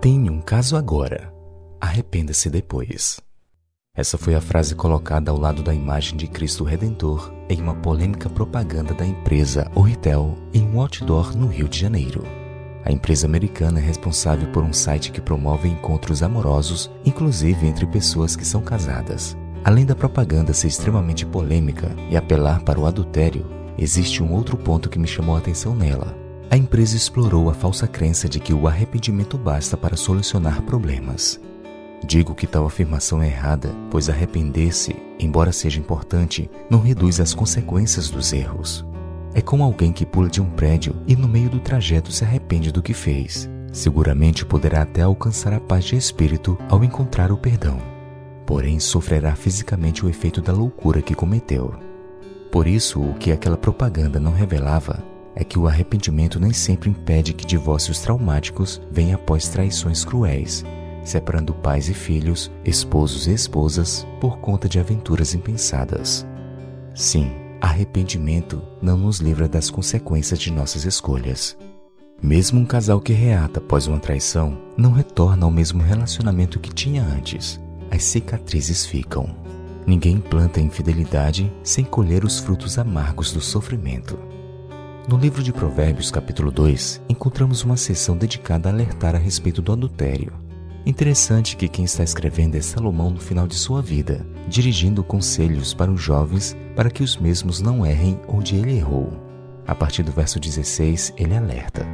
Tenha um caso agora, arrependa-se depois. Essa foi a frase colocada ao lado da imagem de Cristo Redentor em uma polêmica propaganda da empresa Oritel em um outdoor no Rio de Janeiro. A empresa americana é responsável por um site que promove encontros amorosos, inclusive entre pessoas que são casadas. Além da propaganda ser extremamente polêmica e apelar para o adultério, existe um outro ponto que me chamou a atenção nela. A empresa explorou a falsa crença de que o arrependimento basta para solucionar problemas. Digo que tal afirmação é errada, pois arrepender-se, embora seja importante, não reduz as consequências dos erros. É como alguém que pula de um prédio e no meio do trajeto se arrepende do que fez. Seguramente poderá até alcançar a paz de espírito ao encontrar o perdão. Porém, sofrerá fisicamente o efeito da loucura que cometeu. Por isso, o que aquela propaganda não revelava é que o arrependimento nem sempre impede que divórcios traumáticos venham após traições cruéis, separando pais e filhos, esposos e esposas por conta de aventuras impensadas. Sim, arrependimento não nos livra das consequências de nossas escolhas. Mesmo um casal que reata após uma traição não retorna ao mesmo relacionamento que tinha antes. As cicatrizes ficam. Ninguém planta infidelidade sem colher os frutos amargos do sofrimento. No livro de Provérbios, capítulo 2, encontramos uma seção dedicada a alertar a respeito do adultério. Interessante que quem está escrevendo é Salomão no final de sua vida, dirigindo conselhos para os jovens para que os mesmos não errem onde ele errou. A partir do verso 16, ele alerta: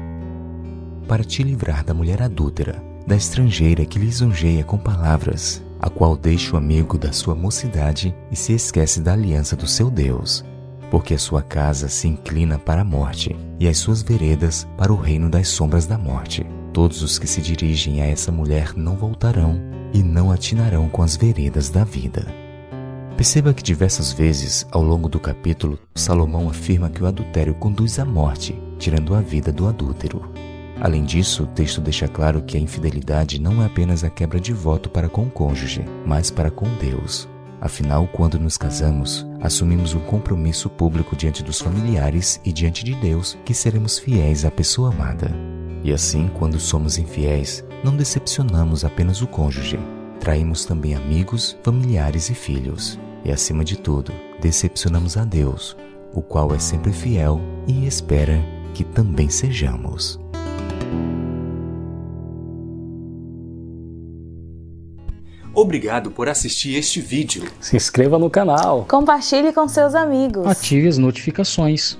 Para te livrar da mulher adúltera, da estrangeira que lisonjeia com palavras, a qual deixa o amigo da sua mocidade e se esquece da aliança do seu Deus, porque a sua casa se inclina para a morte e as suas veredas para o reino das sombras da morte. Todos os que se dirigem a essa mulher não voltarão e não atinarão com as veredas da vida. Perceba que diversas vezes, ao longo do capítulo, Salomão afirma que o adultério conduz à morte, tirando a vida do adúltero. Além disso, o texto deixa claro que a infidelidade não é apenas a quebra de voto para com o cônjuge, mas para com Deus. Afinal, quando nos casamos, assumimos um compromisso público diante dos familiares e diante de Deus que seremos fiéis à pessoa amada. E assim, quando somos infiéis, não decepcionamos apenas o cônjuge, traímos também amigos, familiares e filhos. E acima de tudo, decepcionamos a Deus, o qual é sempre fiel e espera que também sejamos. Obrigado por assistir este vídeo. Se inscreva no canal. Compartilhe com seus amigos. Ative as notificações